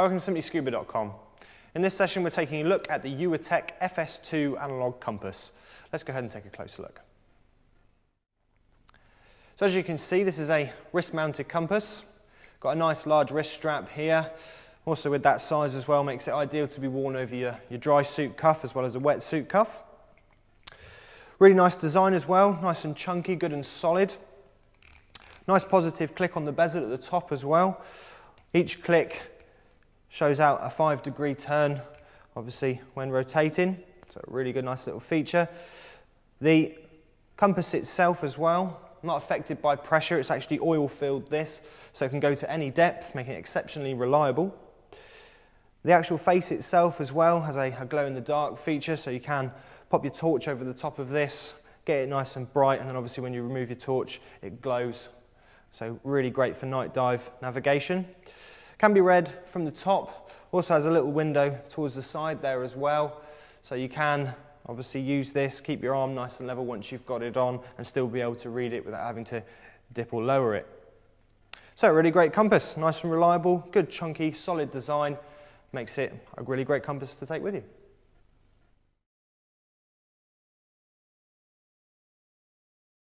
Welcome to simplyscuba.com. In this session, we're taking a look at the Uwatec FS2 analog compass. Let's go ahead and take a closer look. So as you can see, this is a wrist-mounted compass. Got a nice large wrist strap here. Also with that size as well, makes it ideal to be worn over your, your dry suit cuff as well as a wet suit cuff. Really nice design as well, nice and chunky, good and solid. Nice positive click on the bezel at the top as well. Each click shows out a five degree turn, obviously when rotating. So a really good, nice little feature. The compass itself as well, not affected by pressure. It's actually oil filled this, so it can go to any depth, making it exceptionally reliable. The actual face itself as well has a, a glow in the dark feature, so you can pop your torch over the top of this, get it nice and bright, and then obviously when you remove your torch, it glows. So really great for night dive navigation. Can be read from the top. Also has a little window towards the side there as well. So you can obviously use this, keep your arm nice and level once you've got it on and still be able to read it without having to dip or lower it. So really great compass, nice and reliable, good chunky, solid design, makes it a really great compass to take with you.